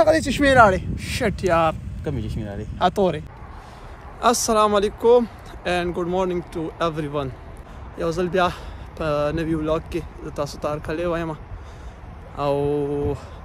هغه دې چې شمېر اړې شټ یار کوم چې شمېر اړې اتورې السلام علیکم and good morning to everyone یو ځل بیا په نوی ولاګ کې د تاسو ته هرکلی وایم او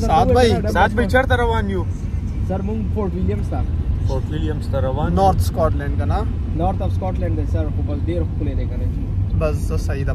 سات بھائی سات بھائی چرته روان یو سر مونږ فورټ ویلیامز ته فورټ ویلیامز ته روان نارت سکاټلند کنه نارت اف سکاټلند دی سر خو بس ډیر خپل دی کنه بس زه صحیح ده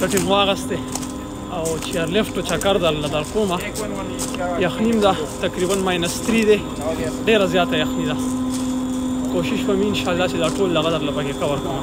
کټي واغسته او چیر لیفټ چکر دل نه در کومه یخنیم ده تقریبا ماینس 3 ده ډیره زیاته یخنی ده کوشش کوم ان شاء الله چې دا ټول لغدر لپاره کور کوم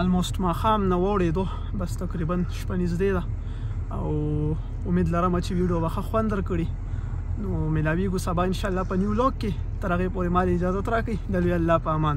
الموست ماښام نه وړېدو بس تقریبا شپه نږدې ده او امید لرم چې ویډیو به ښه خوند درکړي نو ملاویږو سبا ان شاء الله په نیو لوک کې تر هغه پورې مال اجازه راکړي د لوی الله په امان